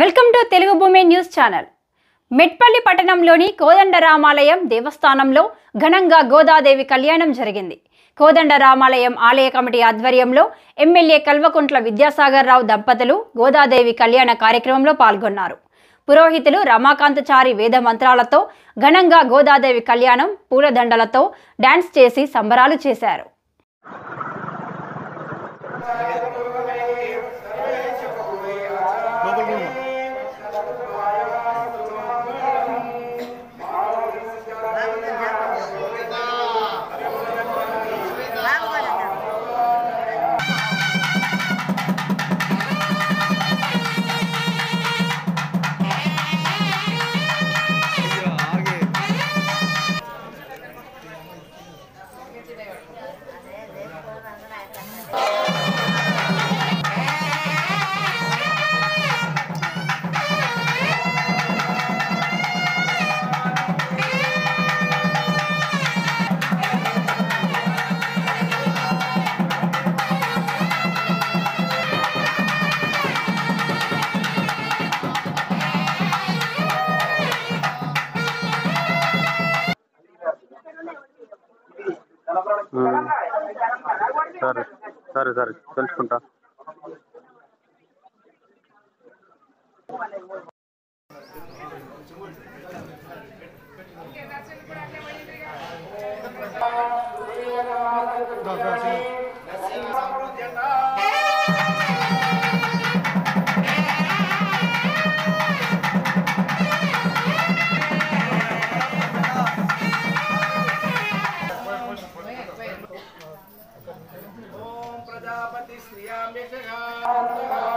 Welcome to Telugu భూమి news channel. Metpally పట్టణంలోని కోదండరామాలయం దేవస్థానంలో ఘనంగా గోదాదేవి కళ్యాణం జరిగింది. కోదండరామాలయం ఆలయ కమిటీ ఆధ్వర్యంలో ఎమ్మెల్యే కల్వకుంట్ల విద్యాసాగర్ రావు దంపతులు గోదాదేవి కళ్యాణ కార్యక్రమంలో పాల్గొన్నారు. పురోహితులు రమాకాంతచారి వేద మంత్రాలతో ఘనంగా గోదాదేవి కళ్యాణం పూలదండలతో డాన్స్ చేసి సంబరాలు చేశారు. సరే సరే సరే తెలుసుకుంటా. ఓం Jai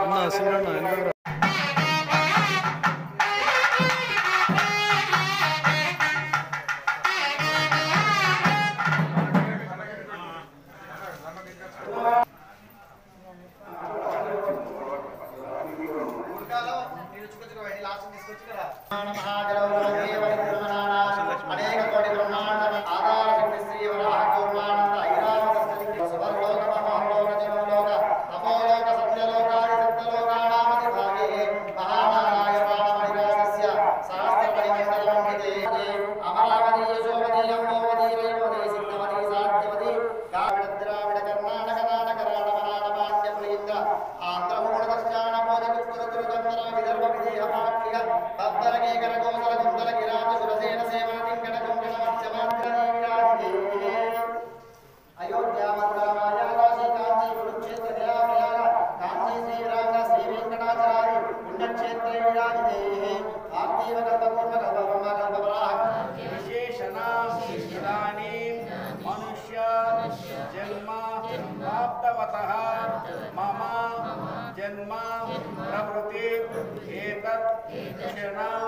అన్న శ్రీరణ Cara. जन्म मम जन्म प्रभृति एतत् क्षणम्